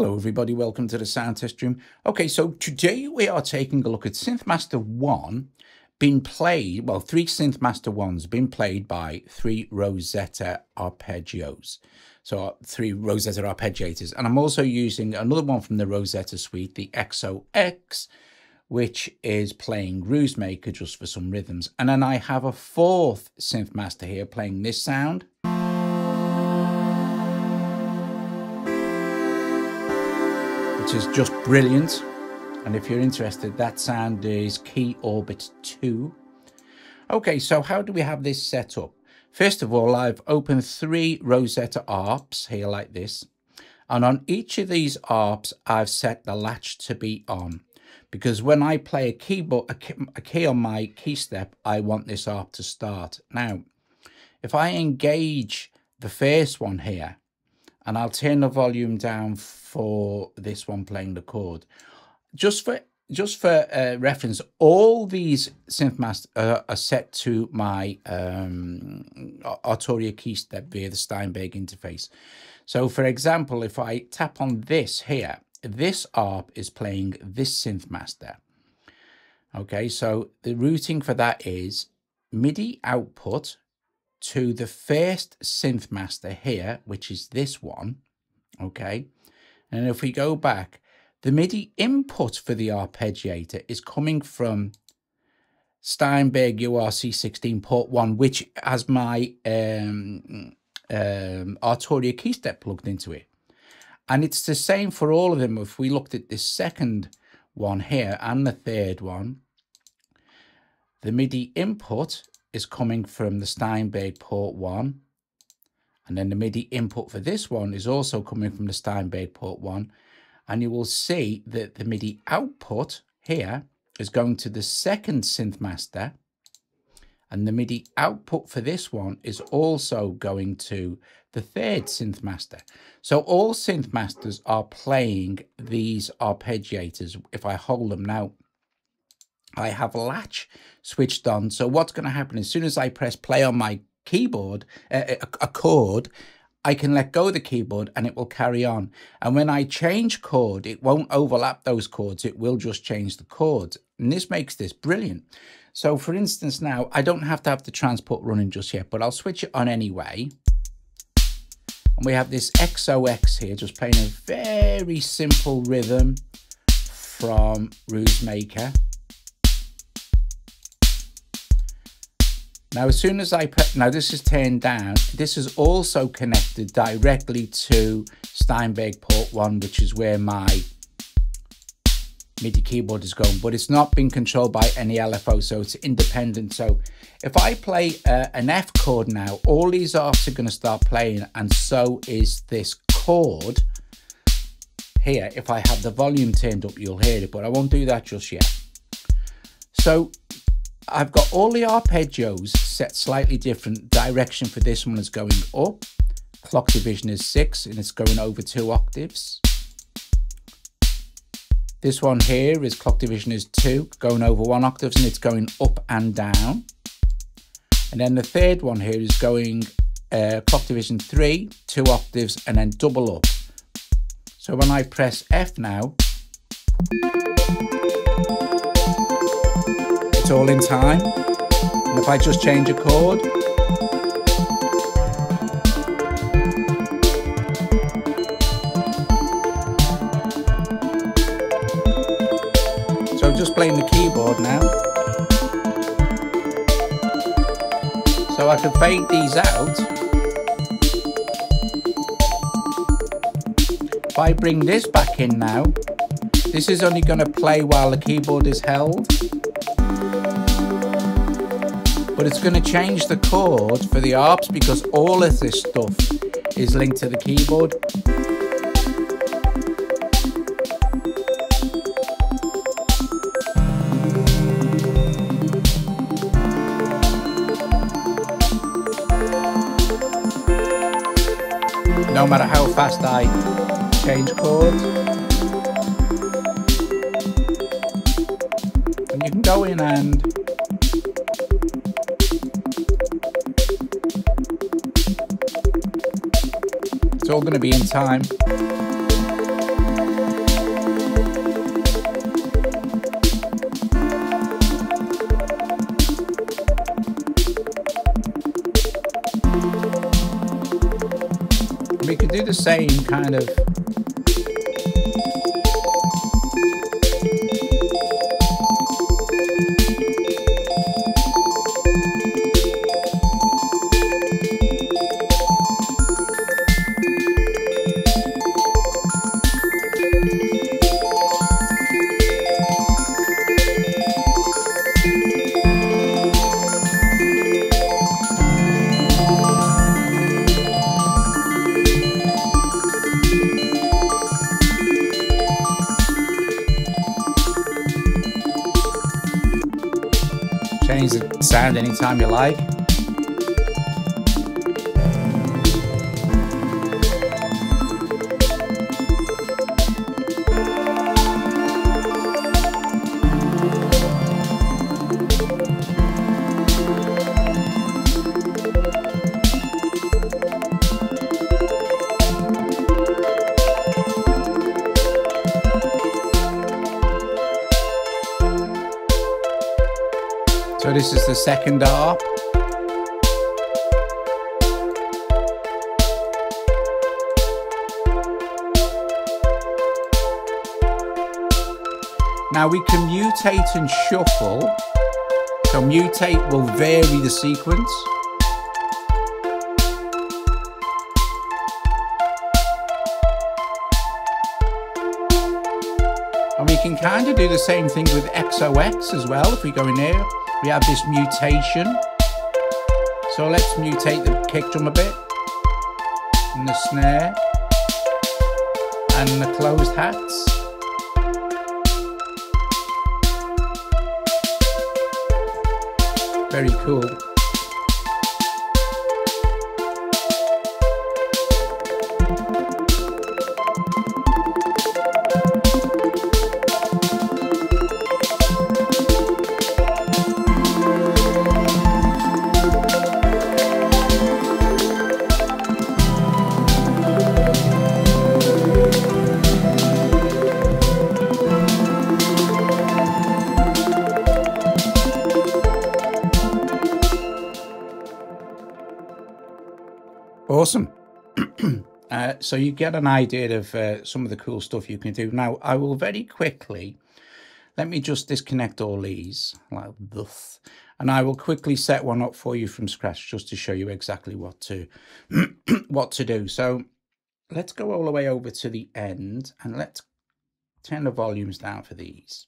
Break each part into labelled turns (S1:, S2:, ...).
S1: Hello everybody, welcome to the sound test room. Okay, so today we are taking a look at Synthmaster 1 being played, well, three Synthmaster 1s being played by three Rozeta arpeggios. So uh, three Rozeta arpeggiators. And I'm also using another one from the Rozeta suite, the XOX, which is playing Groovesmaker just for some rhythms. And then I have a fourth Synthmaster here playing this sound. Is just brilliant. And if you're interested, that sound is Key Orbit 2. Okay, so how do we have this set up? First of all, I've opened three Rozeta ARPs here like this. And on each of these ARPs, I've set the latch to be on. Because when I play a keyboard, a key, a key on my KeyStep, I want this ARP to start. Now, if I engage the first one here, and I'll turn the volume down for this one playing the chord. Just for just for uh, reference, all these synth uh, are set to my um, Arturia KeyStep via the Steinberg interface. So for example, if I tap on this here, this ARP is playing this synth master. Okay, so the routing for that is MIDI output to the first synth master here, which is this one, okay? And if we go back, the MIDI input for the arpeggiator is coming from Steinberg URC16 port 1, which has my um, um, Arturia KeyStep plugged into it. And it's the same for all of them. If we looked at this second one here and the third one, the MIDI input is coming from the Steinberg port 1. And then the MIDI input for this one is also coming from the Steinberg port 1. And you will see that the MIDI output here is going to the second synth master. And the MIDI output for this one is also going to the third synth master. So all synth masters are playing these arpeggiators if I hold them now. I have a latch switched on. So what's going to happen as soon as I press play on my keyboard, uh, a, a chord, I can let go of the keyboard and it will carry on. And when I change chord, it won't overlap those chords. It will just change the chords. And this makes this brilliant. So for instance, now I don't have to have the transport running just yet, but I'll switch it on anyway. And we have this XOX here, just playing a very simple rhythm from Groovesmaker. Now, as soon as I put, now this is turned down, this is also connected directly to Steinberg port one, which is where my MIDI keyboard is going, but it's not being controlled by any LFO, so it's independent. So if I play uh, an F chord now, all these arps are going to start playing, and so is this chord here. If I have the volume turned up, you'll hear it, but I won't do that just yet. So I've got all the arpeggios set slightly different. Direction for this one is going up. Clock division is 6 and it's going over 2 octaves. This one here is clock division is 2, going over 1 octaves and it's going up and down. And then the third one here is going uh, clock division 3, 2 octaves and then double up. So when I press F now, all in time. And if I just change a chord, so I'm just playing the keyboard now. So I can fade these out. If I bring this back in now, this is only going to play while the keyboard is held but it's going to change the chord for the arps because all of this stuff is linked to the keyboard. No matter how fast I change chords. And you can go in and all going to be in time. We could do the same kind of anytime you like. So this is the second arp. Now we can mutate and shuffle. So mutate will vary the sequence. And we can kind of do the same thing with XOX as well. If we go in there, we have this mutation. So let's mutate the kick drum a bit, and the snare, and the closed hats. Very cool. So you get an idea of uh, some of the cool stuff you can do. Now, I will very quickly, let me just disconnect all these like this, and I will quickly set one up for you from scratch just to show you exactly what to what to do. So let's go all the way over to the end and let's turn the volumes down for these.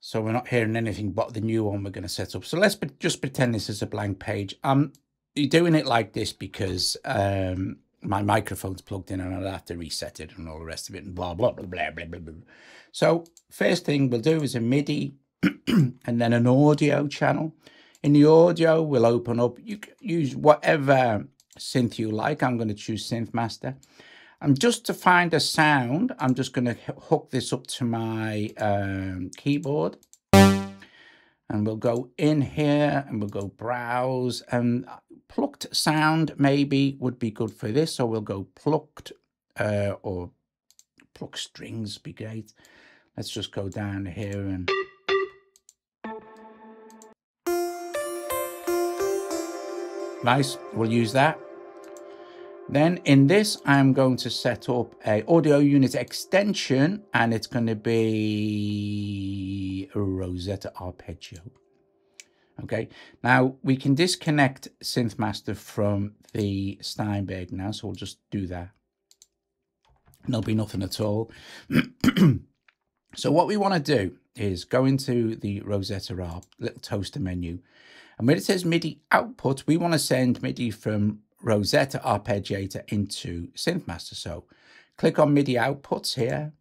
S1: So we're not hearing anything but the new one we're going to set up. So let's just pretend this is a blank page. Um, you're doing it like this because um, my microphone's plugged in and I'll have to reset it and all the rest of it and blah, blah, blah, blah, blah, blah, blah. So first thing we'll do is a MIDI and then an audio channel. In the audio, we'll open up, you can use whatever synth you like. I'm going to choose Synth Master. And just to find a sound, I'm just going to hook this up to my um, keyboard and we'll go in here and we'll go browse and plucked sound maybe would be good for this so we'll go plucked uh, or pluck strings be great. Let's just go down here and nice we'll use that then in this, I'm going to set up a audio unit extension and it's going to be Rozeta Arpeggio. Okay, now we can disconnect SynthMaster from the Steinberg now, so we'll just do that. There'll be nothing at all. so what we want to do is go into the Rozeta Arp little toaster menu. And when it says MIDI output, we want to send MIDI from Rozeta arpeggiator into SynthMaster. So click on MIDI outputs here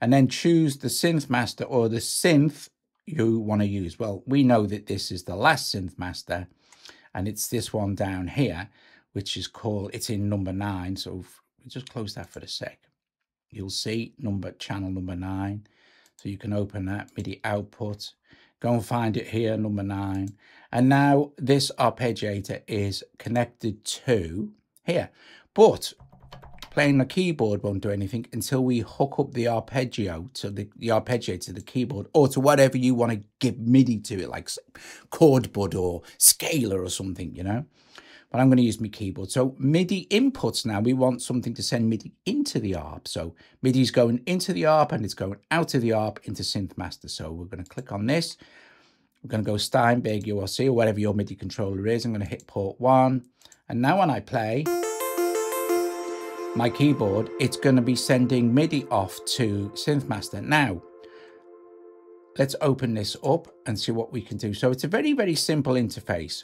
S1: and then choose the SynthMaster or the synth you want to use. Well, we know that this is the last SynthMaster and it's this one down here, which is called, it's in number nine. So we just close that for a sec. You'll see number channel number nine. So you can open that MIDI output Go and find it here, number nine. And now this arpeggiator is connected to here. But playing the keyboard won't do anything until we hook up the arpeggio to the, the arpeggiator to the keyboard or to whatever you want to give MIDI to it, like ChordBud or scalar or something, you know. But I'm going to use my keyboard. So MIDI inputs now, we want something to send MIDI into the ARP. So MIDI is going into the ARP and it's going out of the ARP into Synth Master. So we're going to click on this. We're going to go Steinberg URC or whatever your MIDI controller is. I'm going to hit port one. And now when I play my keyboard, it's going to be sending MIDI off to Synth Master. Now, let's open this up and see what we can do. So it's a very, very simple interface.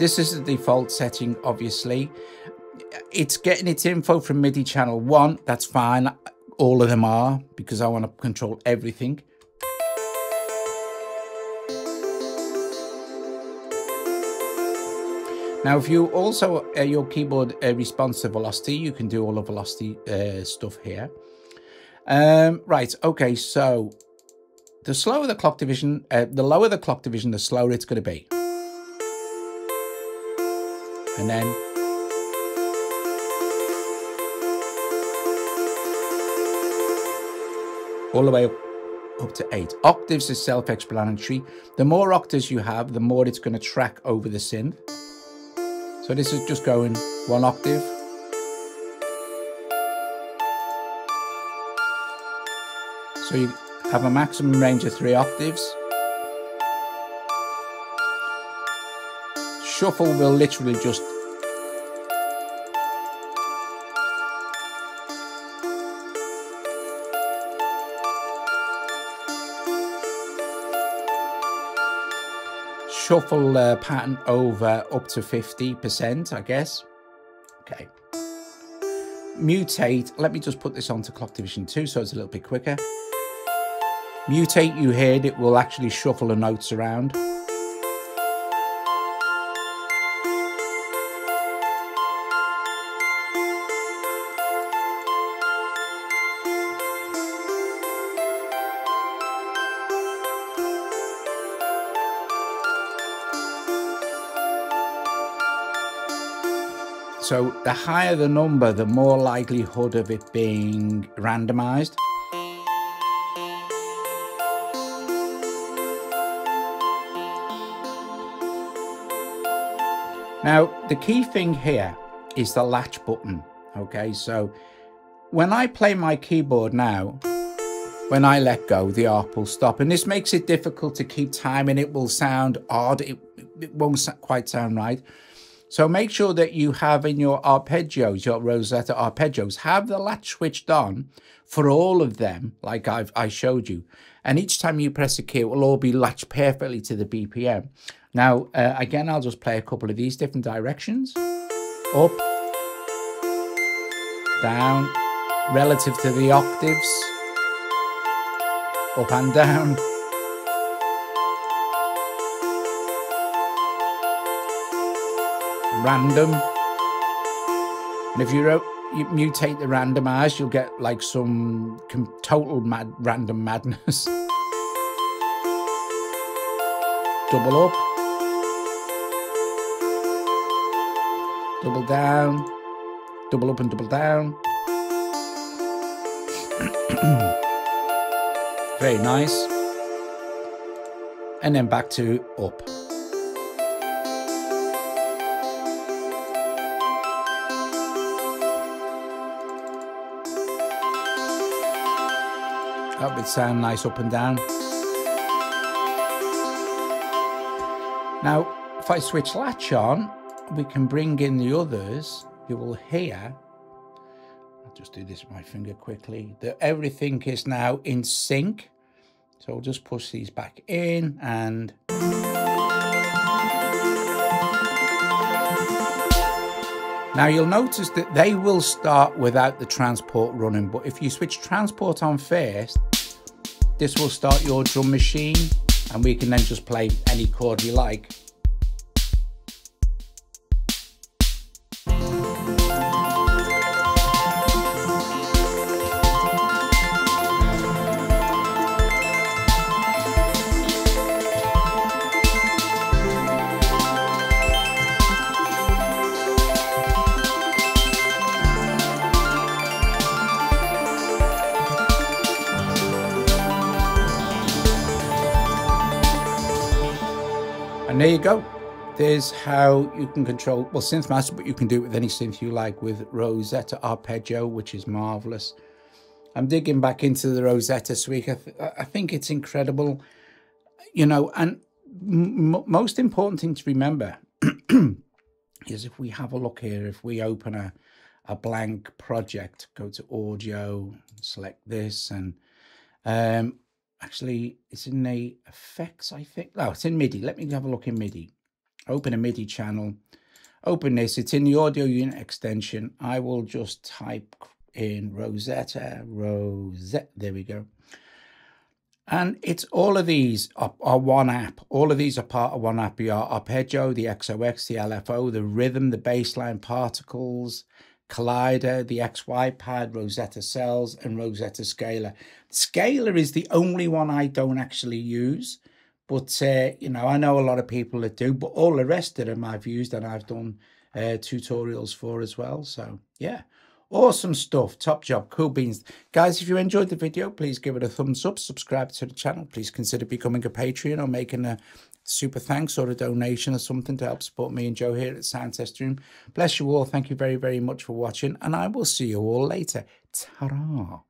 S1: This is the default setting, obviously. It's getting its info from MIDI channel one. That's fine. All of them are because I want to control everything. Now, if you also uh, your keyboard uh, responds to velocity, you can do all the velocity uh, stuff here. Um, right, okay, so the slower the clock division, uh, the lower the clock division, the slower it's going to be. And then all the way up, up to eight. Octaves is self-explanatory. The more octaves you have, the more it's going to track over the synth. So this is just going one octave. So you have a maximum range of three octaves. Shuffle will literally just shuffle uh, pattern over up to 50%, I guess. Okay. Mutate, let me just put this onto clock division 2 so it's a little bit quicker. Mutate, you heard it will actually shuffle the notes around. So the higher the number, the more likelihood of it being randomized. Now, the key thing here is the latch button. Okay, so when I play my keyboard now, when I let go, the ARP will stop. And this makes it difficult to keep time and it will sound odd. It, it won't quite sound right. So make sure that you have in your arpeggios, your Rozeta arpeggios, have the latch switched on for all of them, like I've I showed you. And each time you press a key, it will all be latched perfectly to the BPM. Now, uh, again, I'll just play a couple of these different directions. Up, down, relative to the octaves, up and down. Random. And if you, you mutate the randomize, you'll get like some total mad random madness. Double up. Double down. Double up and double down. Very nice. And then back to up. That would sound nice up and down. Now, if I switch latch on, we can bring in the others. You will hear, I'll just do this with my finger quickly, that everything is now in sync. So I'll just push these back in and Now you'll notice that they will start without the transport running, but if you switch transport on first, this will start your drum machine and we can then just play any chord you like. There you go. there's how you can control, well, Synth Master, but you can do it with any synth you like with Rozeta Arpeggio, which is marvelous. I'm digging back into the Rozeta Suite. I, th I think it's incredible, you know, and most important thing to remember is if we have a look here, if we open a, a blank project, go to audio, select this, and um, actually it's in the effects, I think. No, it's in MIDI. Let me have a look in MIDI open a MIDI channel, open this, it's in the audio unit extension. I will just type in Rozeta, Rozeta, there we go. And it's all of these are, are, one app. All of these are part of one app. you are Arpeggio, the XOX, the LFO, the rhythm, the bassline particles, Collider, the XY pad, Rozeta Cells, and Rozeta Scalar. Scalar is the only one I don't actually use. But, uh, you know, I know a lot of people that do, but all the rest of them I've used and I've done uh, tutorials for as well. So, yeah, awesome stuff. Top job. Cool beans. Guys, if you enjoyed the video, please give it a thumbs up. Subscribe to the channel. Please consider becoming a Patreon or making a super thanks or a donation or something to help support me and Jo here at Sound Test Room. Bless you all. Thank you very, very much for watching. And I will see you all later. Ta-ra.